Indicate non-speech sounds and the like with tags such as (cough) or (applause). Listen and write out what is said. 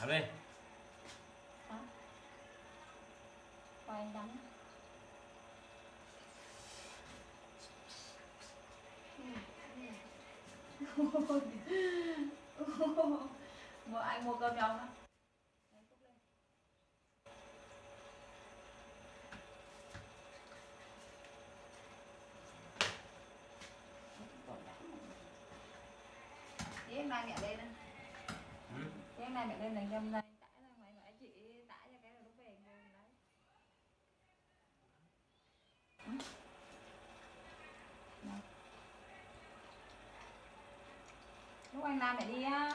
Làm đi Đó. Anh đánh (laughs) mua anh mua cơm nhau đó Đấy, mang mẹ lên đây nay mẹ lên đánh nhâm đây tải ra ngoài mẹ chị tải cho cái là lúc về ngồi đấy. Lúc anh làm mẹ đi á.